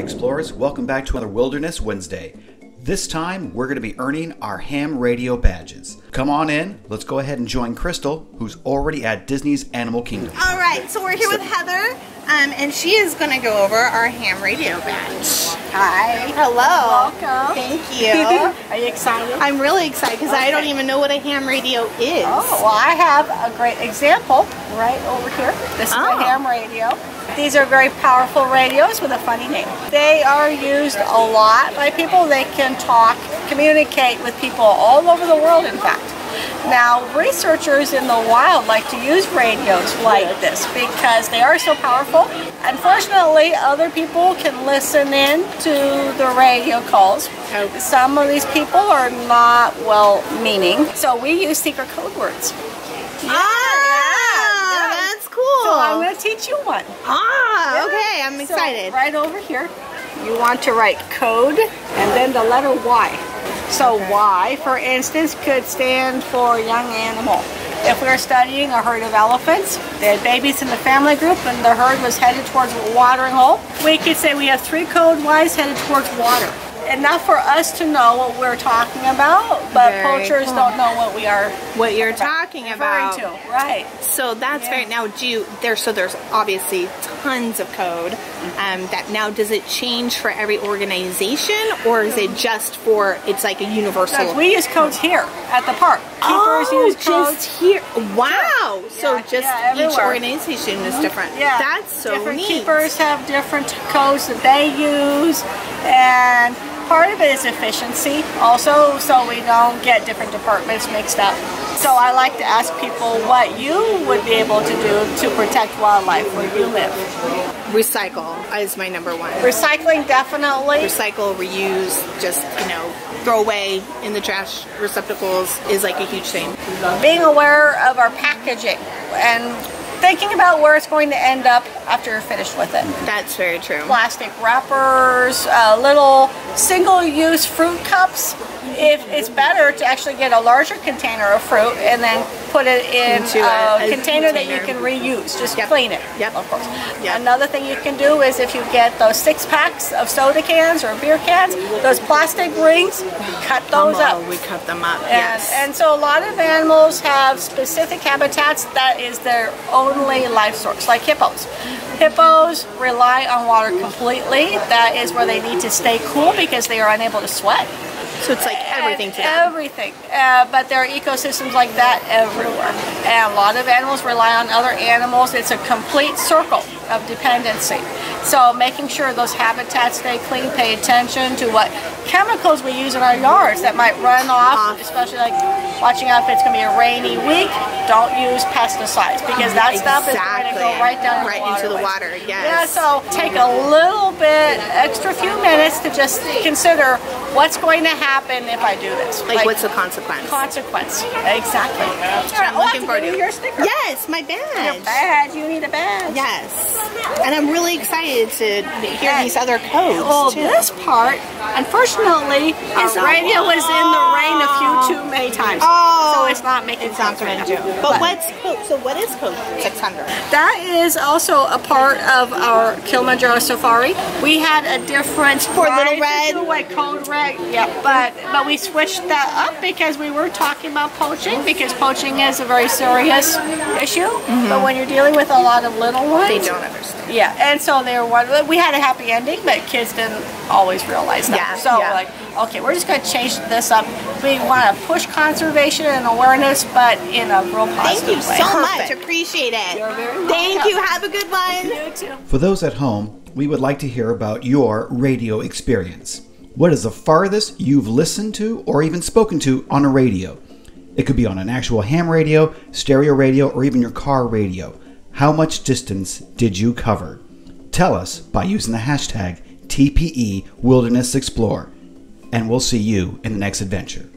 Hi, explorers. Welcome back to another Wilderness Wednesday. This time, we're going to be earning our ham radio badges. Come on in. Let's go ahead and join Crystal, who's already at Disney's Animal Kingdom. All right, so we're here with Heather, um, and she is going to go over our ham radio badge. Hi. Hello. Welcome. Thank you. Are you excited? I'm really excited because I don't even know what a ham radio is. Oh, well, I have a great example right over here. This is Oh. a ham radio. These are very powerful radios with a funny name. They are used a lot by people. They can talk, communicate with people all over the world, in fact. Now, researchers in the wild like to use radios like this because they are so powerful. Unfortunately, other people can listen in to the radio calls. Some of these people are not well meaning, so we use secret code words. Ah, yeah. cool. So I'm going to teach you one. ah, okay, I'm So, excited. right over here, you want to write code and then the letter Y. So Y, for instance, could stand for young animal. If we were studying a herd of elephants, they had babies in the family group and the herd was headed towards a watering hole, we could say we have three code Ys headed towards water. Enough for us to know what we're talking about, but Very poachers cool. don't know what we are what you're talking about. to. Right. So that's Yeah. very now. Do you there? So there's obviously tons of code. Mm-hmm. Um, that now does it change for every organization, or is it mm-hmm. just for? It's like a universal. We use codes here at the park. Keepers oh, use codes. just here. Wow. So Yeah, just yeah, each organization is mm-hmm. different. Yeah. That's so different neat. keepers have different codes that they use, and part of it is efficiency also, so we don't get different departments mixed up. So I like to ask people what you would be able to do to protect wildlife where you live. Recycle is my number one. Recycling definitely. Recycle, reuse, just you know, throw away in the trash receptacles is like a huge thing. Being aware of our packaging and thinking about where it's going to end up after you're finished with it. That's very true. plastic wrappers, uh, little single-use fruit cups. If it's better to actually get a larger container of fruit and then put it in Into a, a- a container, that you can reuse. Just Yep. clean it. Yep. Of course. Yep. Another thing you can do is if you get those six packs of soda cans or beer cans, those plastic rings, cut those up. We cut them up. And, yes. and so a lot of animals have specific habitats that is their only life source, like hippos. Hippos rely on water completely. That is where they need to stay cool because they are unable to sweat. so it's like everything to them. Everything. Uh, but there are ecosystems like that everywhere. And a lot of animals rely on other animals. It's a complete circle of dependency. So making sure those habitats stay clean, pay attention to what chemicals we use in our yards that might run off, especially like watching out if it's going to be a rainy week, don't use pesticides because that stuff is going to go right down Right into the water, yes. Yeah, so take a little bit, extra few minutes to just consider what's going to happen if I do this. Like, what's the consequence? consequence? Exactly. I'm Oh, looking have forward to you your sticker. Yes, my badge. Badge. You need a badge. Yes. And I'm really excited to hear these other codes Well, too. this part, unfortunately, oh, Is our radio was in the rain a few too many times. Oh. So it's not making it's not sense going right to now. do. But what's code? So what is code 600? That is also a part of our Kilimanjaro safari. We had a different For Little Red? like code red. Yeah, but but we switched that up because we were talking about poaching because poaching is a very serious issue. Mm-hmm. But when you're dealing with a lot of little ones. They don't understand. Yeah, and so they were one. We had a happy ending, but kids didn't always realize that. Yeah, so yeah. like, okay, we're just going to change this up. We want to push conservation and awareness, but in a real positive way. Thank you way. so much. Appreciate it. You're very Thank welcome. you. Have a good one. You too. For those at home, we would like to hear about your radio experience. What is the farthest you've listened to or even spoken to on a radio? It could be on an actual ham radio, stereo radio, or even your car radio. How much distance did you cover? Tell us by using the hashtag TPE Wilderness Explorer, and we'll see you in the next adventure.